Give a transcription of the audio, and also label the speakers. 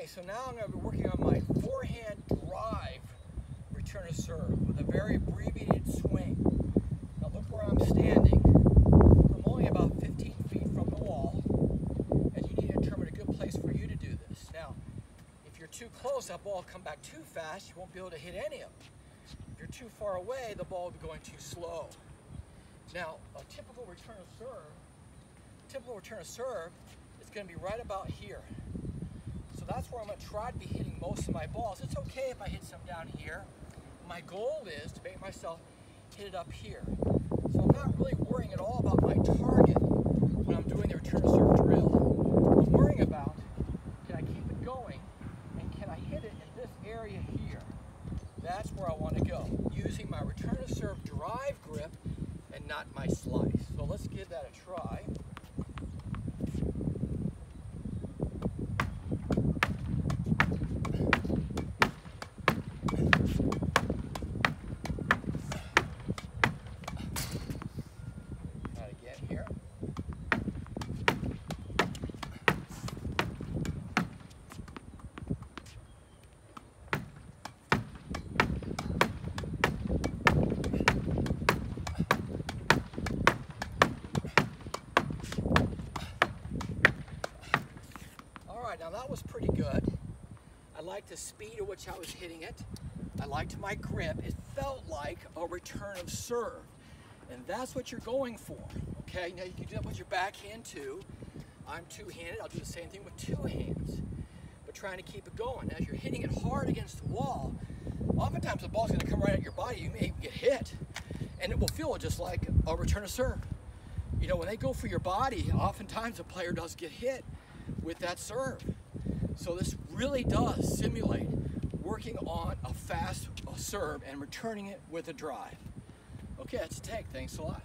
Speaker 1: Okay, so now I'm going to be working on my forehand drive return to serve with a very abbreviated swing. Now look where I'm standing. I'm only about 15 feet from the wall, and you need to determine a good place for you to do this. Now, if you're too close, that ball will come back too fast. You won't be able to hit any of them. If you're too far away, the ball will be going too slow. Now, a typical return of serve, typical return of serve is going to be right about here. That's where I'm going to try to be hitting most of my balls. It's okay if I hit some down here. My goal is to make myself hit it up here. So I'm not really worrying at all about my target when I'm doing the return serve drill. I'm worrying about can I keep it going and can I hit it in this area here. That's where I want to go, using my return to serve drive grip and not my slice. So let's give that a try. again here. All right, now that was pretty good. I liked the speed at which I was hitting it. I liked my grip. It felt like a return of serve. And that's what you're going for, okay? Now you can do that with your backhand too. I'm two-handed, I'll do the same thing with two hands. But trying to keep it going. As you're hitting it hard against the wall, oftentimes the ball's gonna come right at your body, you may get hit. And it will feel just like a return of serve. You know, when they go for your body, oftentimes a player does get hit with that serve. So this really does simulate working on a fast serve and returning it with a drive. Okay, that's a take. Thanks a lot.